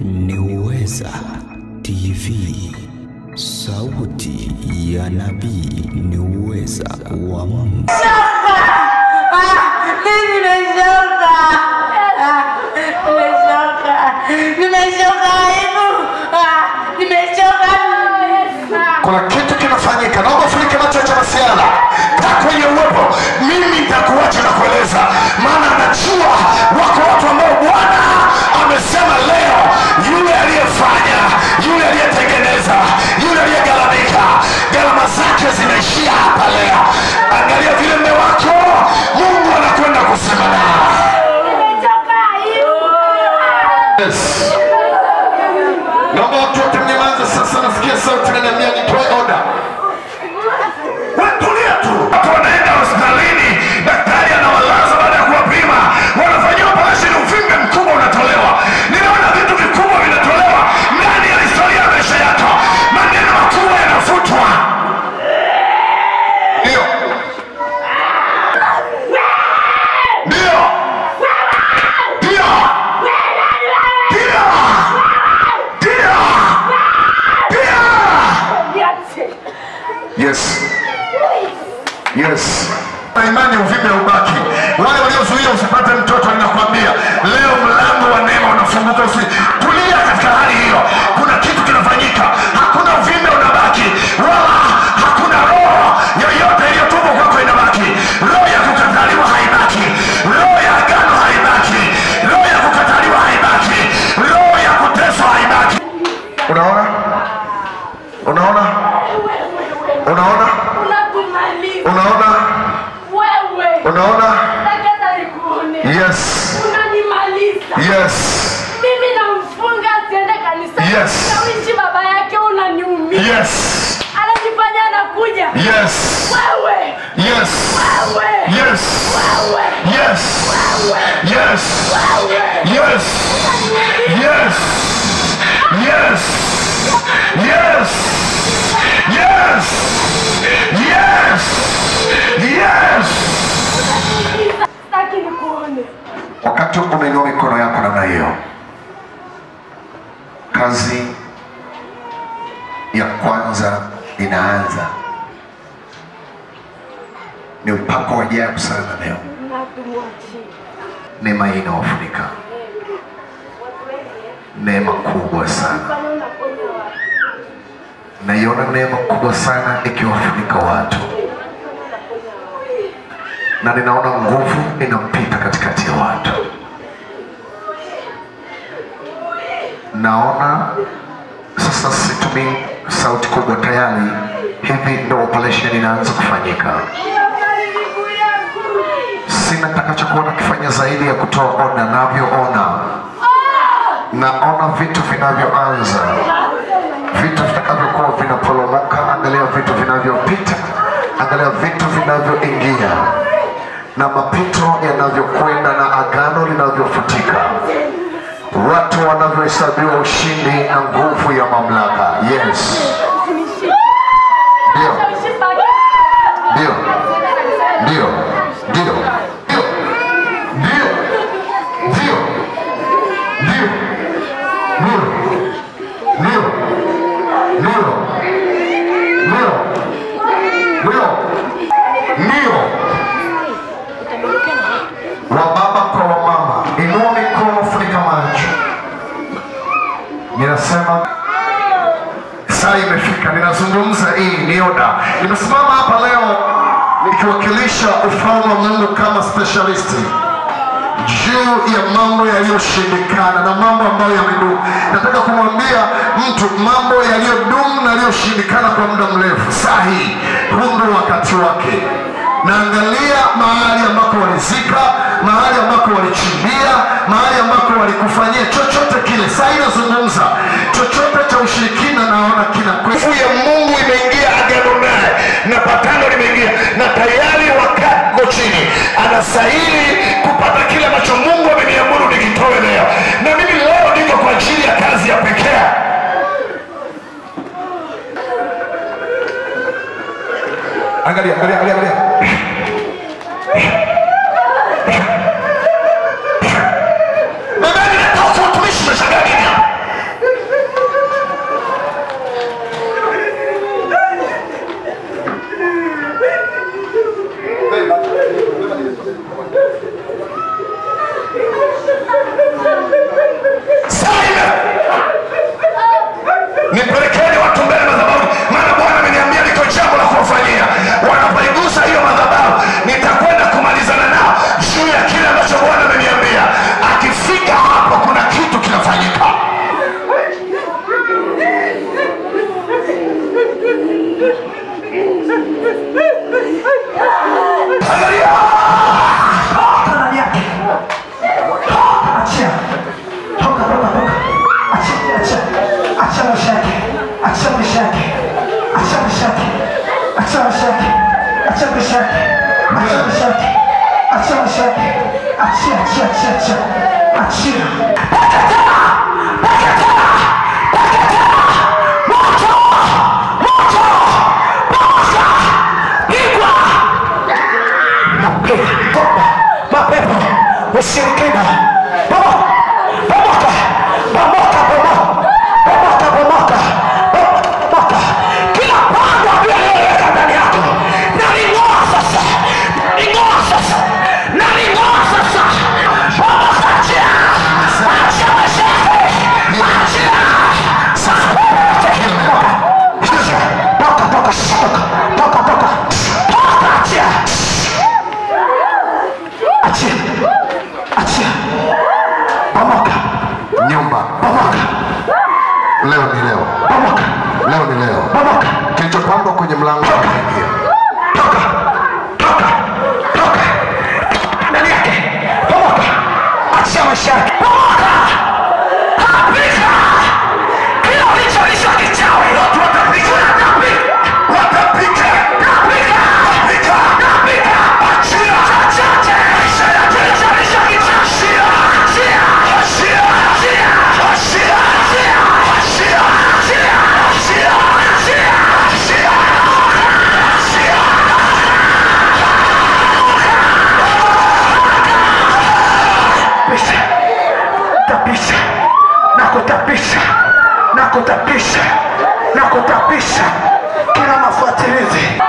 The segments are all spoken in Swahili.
ni Uweza TV, sauti ya nabii ni uweza wa Mungu. Mimi nimechoka. Ah, Nimechoka. Nimechoka aibu. Ah, Nimechoka. Ah. kuna kitu kinafanyika naomba ufunike macho masiala kaa kwenye uwepo mimi nitakuacha na kueleza maana anajua Wakati umeinua mikono yako namna hiyo, kazi ya kwanza inaanza. Ni upako wa ajabu sana leo, neema hii inawafunika, neema kubwa sana. Naiona neema kubwa sana ikiwafunika watu, na ninaona nguvu inampita katikati ya watu. Naona sasa, situmii sauti kubwa, tayari hivi ndo operation inaanza kufanyika. Sina takachokuona kifanya zaidi ya kutoa oda. Navyoona, naona vitu vinavyoanza vitu vitakavyokuwa vinaporomoka. Angalia vitu vinavyopita, angalia vitu vinavyoingia na mapito yanavyokwenda na agano linavyofutika, watu wanavyohesabiwa ushindi na nguvu ya mamlaka. Yes, saa imefika, ninazungumza. Hii ni oda. Nimesimama hapa leo nikiwakilisha ufalme wa Mungu kama specialist juu ya mambo yaliyoshindikana na mambo ambayo yamedumu. Nataka kumwambia mtu mambo yaliyodumu na yaliyoshindikana kwa muda mrefu, saa hii huu wakati wake. Naangalia mahali ambako walizika, mahali ambako walichimbia, mahali ambako walikufanyia chochote kile. Saa inazungumza nazungumza chochote cha ushirikina, naona kina nguvu ya Mungu imeingia agano naye na patano limeingia na tayari wakako chini, anastahili kupata kile ambacho Mungu ameniamuru nikitoe leo, na mimi leo niko kwa ajili ya kazi ya pekea Angalia, angalia, angalia, angalia. اكثر شاكر اكثر شاكر اكثر شاكر اكثر شاكر اكثر شاكر اكثر شاكر اكثر شاكر اكثر شاكر اكثر شاكر shot. kutapisha na kutapisha na kutapisha kila mafuatilizi.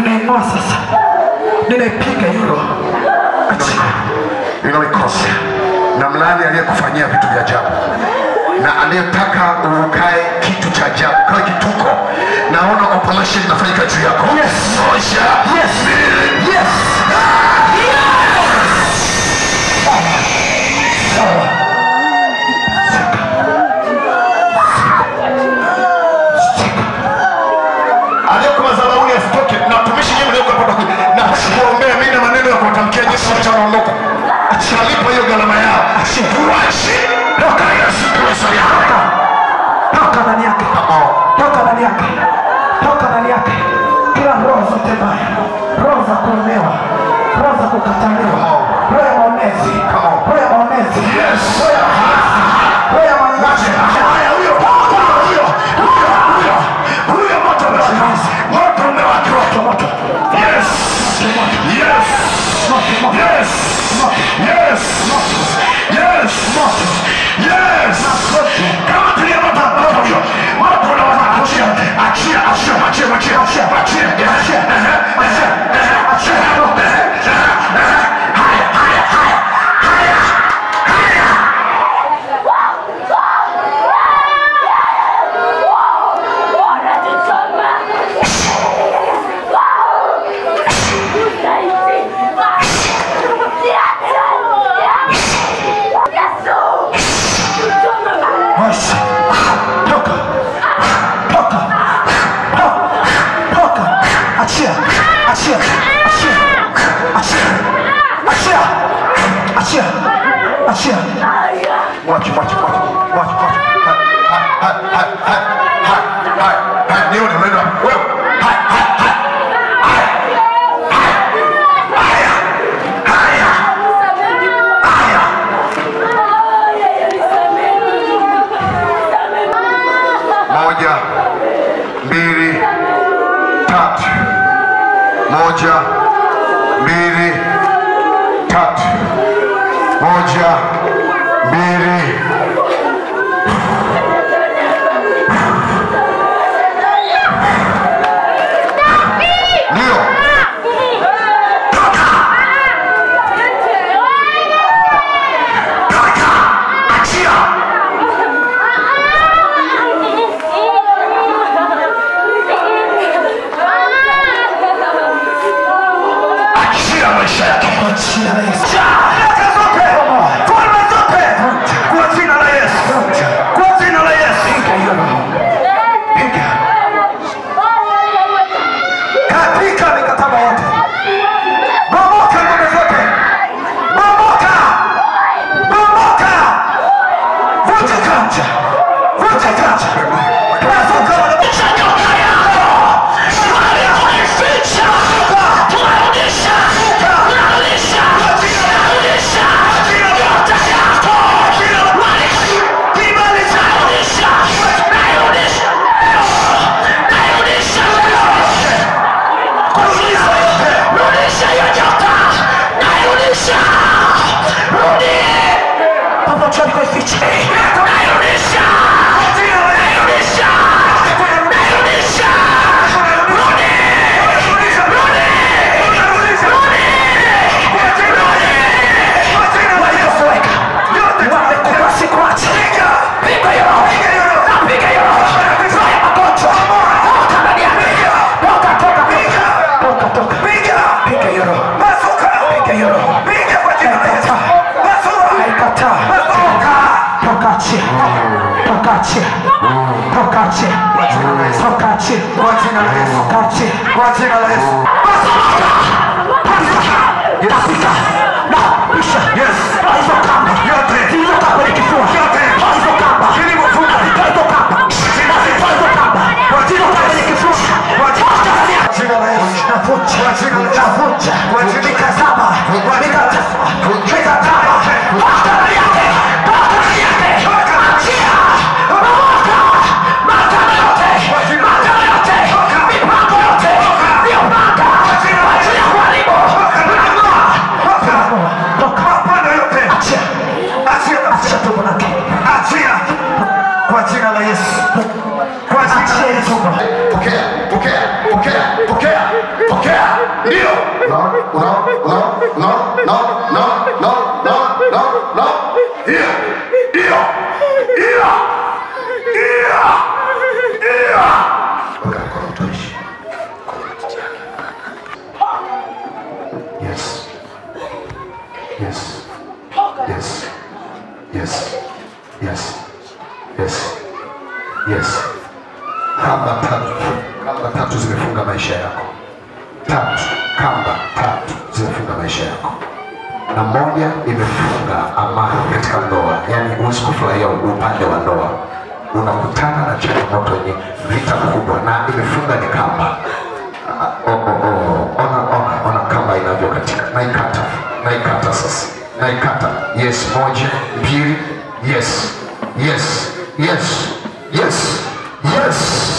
ninainua sasa, ninaipiga hilo, linaoikosa na mlani aliyekufanyia vitu vya ajabu na aliyetaka ukae kitu cha ajabu, kae kituko. Naona operation inafanyika juu yako. Yes. Yes. Yes. Yes. wakalipa hiyo gharama yao. Sikuwachi toka yesu kristo yako toka. Ndani yake. Toka. Ndani yake. Toka ndani yake. Kila roho zote mbaya. Roho za kuonewa. Roho za kukataliwa. Roho ya maonezi roho ya maonezi roho ya maonezi Yes! Yes. Yes. Yes. Yes. 阿切阿切阿切阿切阿切阿切阿切。我去我去我去我去我去嗨嗨嗨嗨嗨嗨嗨你有种来这我有嗨嗨嗨 tokache tokache tokache kwa jina la Yesu tokache kwa jina la Yesu pasika pasika pasika na pisha yes. Weka zimefunga maisha yako. Tatu, kamba zimefunga maisha yako, na imefunga amani katika ndoa, yaani huwezi kufurahia upande wa ndoa. Unakutana na changamoto yenye vita kubwa, na imefunga ni kamba. Ah, oh, oh, oh. Ona, ona, ona kamba inavyokatika. Naikata, naikata sasa, naikata. Yes, moja, mbili. Yes, yes, yes, yes, yes.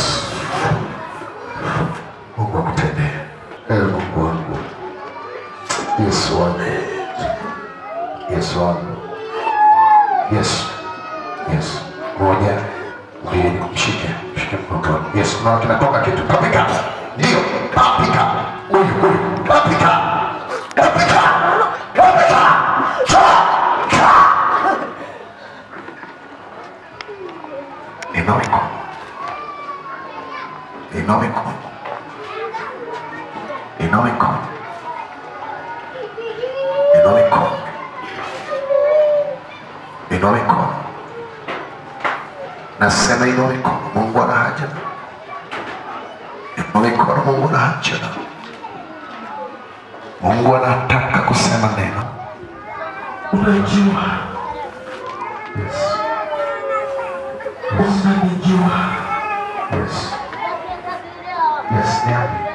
nove con e nove con e nove con e nove con e nove con nasceva i nove con mungola hajana e nove con mungola hajana mungu anataka kusema neno unajua yes. Niambi.